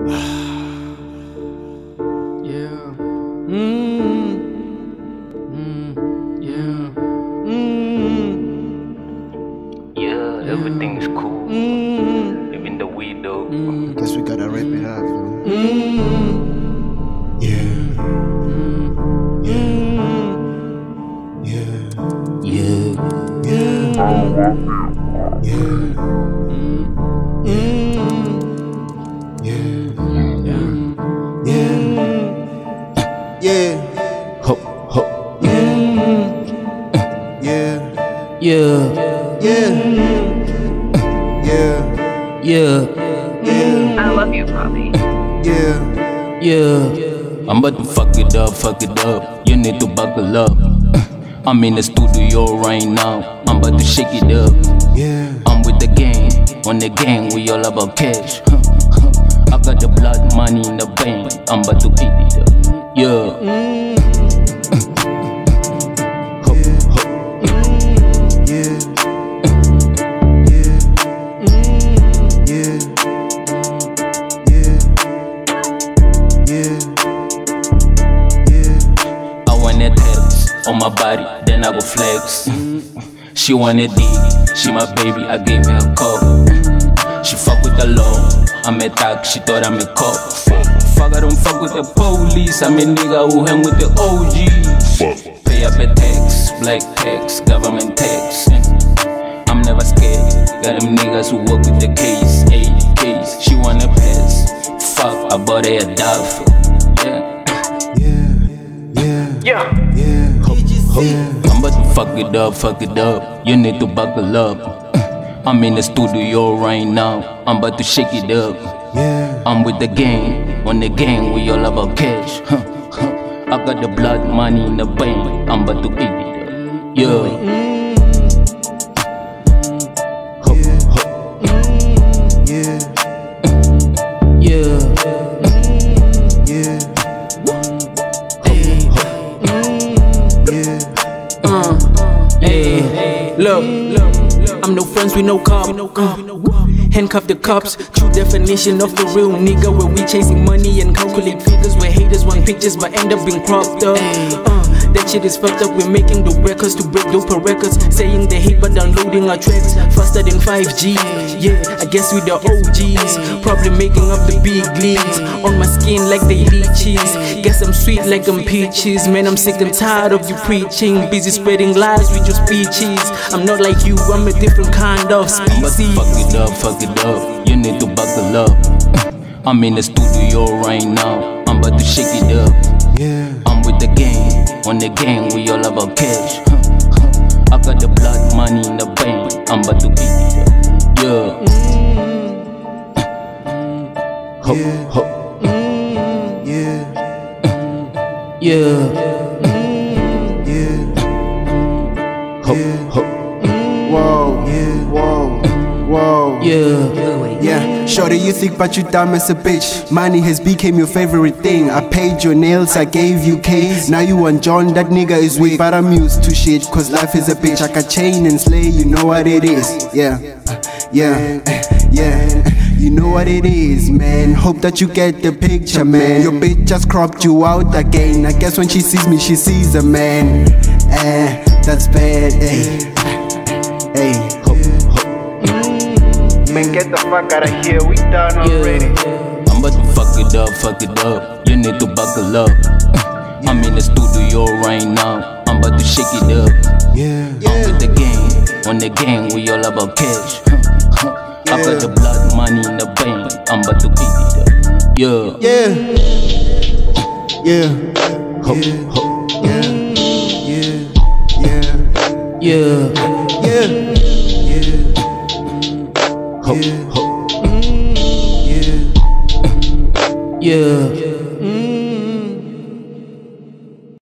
everything is cool. Mm. Even the weed though. Guess we gotta wrap it up. Mm. Yeah. yeah, yeah, Yeah. yeah, I love you, Poppy. yeah. Yeah. I'm about to fuck it up, fuck it up. You need to buckle up. Uh, I'm in the studio right now. I'm about to shake it up. Yeah, I'm with the gang. On the gang, we all about cash. I got the blood money in the bank. I'm about to eat it up. Yeah. Mm. On my body, then I go flex. She wanted D, she my baby, I gave her a cup. She fuck with the law, I'm a dog, she thought I'm a cop. Fuck, I don't fuck with the police, I'm a nigga who hang with the OGs. Pay up a tax, black tax, government tax. I'm never scared, got them niggas who work with the case, a case. She wanna pass, fuck, I bought her a dog. I'm about to fuck it up, fuck it up. You need to buckle up. Uh, I'm in the studio right now. I'm about to shake it up. yeah, I'm with the gang. On the gang, we all about cash. Huh, huh. I got the blood money in the bank. I'm about to eat it up. Yeah. Look, I'm no friends with no cop. Handcuff the cops. True definition of the real nigga. Where we chasing money and calculate figures. Where haters want pictures but end up being cropped up. That shit is fucked up. We're making the records to break dope records. Saying they hate but downloading our tracks faster than 5G. Yeah, I guess we the OGs. Probably making up the big leagues. On my skin like they leeches. Guess I'm sweet like I'm peaches. Man, I'm sick and tired of you preaching. Busy spreading lies with your speeches. I'm not like you, I'm a different kind of species. fuck it up, fuck it up. You need to buckle up. I'm in the studio right now. I'm about to shake it up. Yeah, I'm with the gang. On the gang, we all about cash. I got the blood money in the bank. I'm about to eat it. Yeah. Mm-hmm. Ho, ho. Mm-hmm. yeah, Yeah. yeah, mm-hmm. Ho, ho. whoa, yeah, whoa, whoa. Yeah. Shorty, you think but you dumb as a bitch. Money has became your favorite thing. I paid your nails, I gave you K's. Now you want John, that nigga is weak. But I'm used to shit, cause life is a bitch. I can chain and slay, you know what it is. Yeah, yeah, yeah. You know what it is, man. Hope that you get the picture, man. Your bitch just cropped you out again. I guess when she sees me, she sees a man. Eh, that's bad, eh. Man, get the fuck out of here. We done already. Yeah. I'm about to fuck it up, fuck it up. You need to buckle up. I'm in the studio right now. I'm about to shake it up. yeah, I'm with the gang. On the gang, we all about cash. Huh, huh. I got the blood money in the bank. I'm about to eat it up. Yeah. yeah, yeah. Ho, ho. Yeah, yeah, yeah, Yeah. yeah, yeah, Ho, ho. Mm, yeah, Yeah.